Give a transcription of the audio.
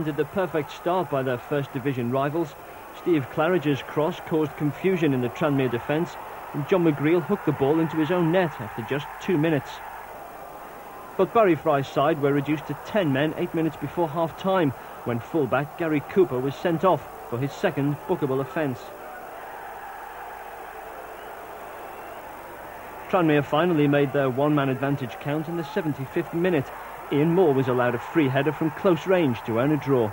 The perfect start by their first division rivals. Steve Claridge's cross caused confusion in the Tranmere defence and John McGreal hooked the ball into his own net after just two minutes. But Barry Fry's side were reduced to 10 men eight minutes before half-time when fullback Gary Cooper was sent off for his second bookable offence. Tranmere finally made their one-man advantage count in the 75th minute. Ian Moore was allowed a free header from close range to earn a draw.